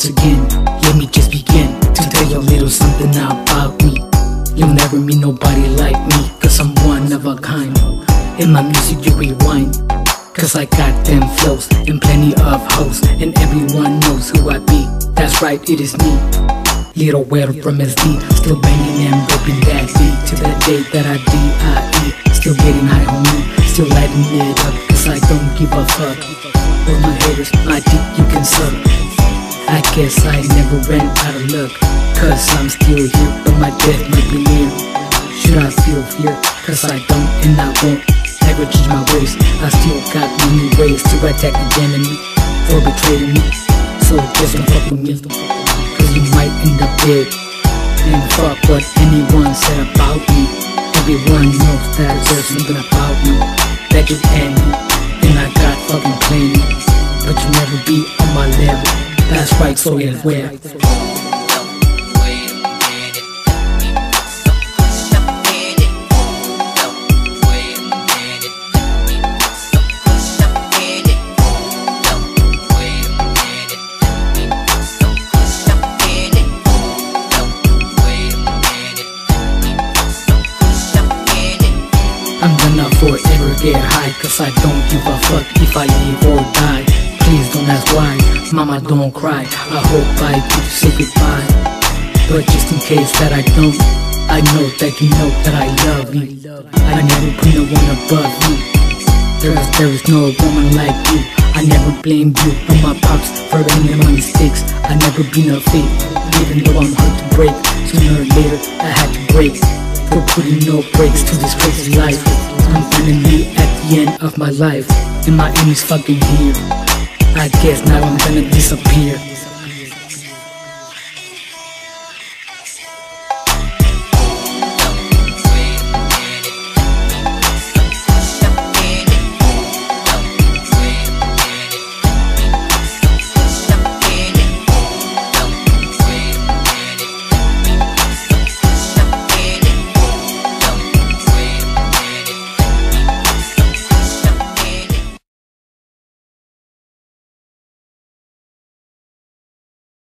once again, let me just begin to tell you a little something about me. You'll never meet nobody like me, cause I'm one of a kind. In my music, you rewind. Cause I got them flows and plenty of hoes, and everyone knows who I be. That's right, it is me. Lil Guero from SD, still banging and ripping that beat to the day that I D.I.E. Still getting high on me, still lighting it up, cause I don't give a fuck. For my haters, my dick you can suck. I guess I never ran out of luck, cause I'm still here, but my death might be near. Should I feel fear? Cause I don't and I won't never change my ways. I still got many ways to attack the enemy for betraying me. So just don't fuck with me, cause you might end up dead. And fuck what anyone said about me. Everyone knows that there's something about me that can end me. And I got fucking but you never be on my level. That's right, so yeah, where. Forever get high Cause I don't give a fuck if I live or die. Please don't ask why, mama don't cry. I hope I to say goodbye But just in case that I don't I know that you know that I love you. I never put no one above you. Cause there is no woman like you. I never blamed you or my pops for any of my mistakes. I never been a fake Even though I'm hard to break. Sooner or later I had to break for putting no brakes to this crazy life. I'm finally at the end of my life, and my aim is fucking here. I guess now I'm gonna disappear.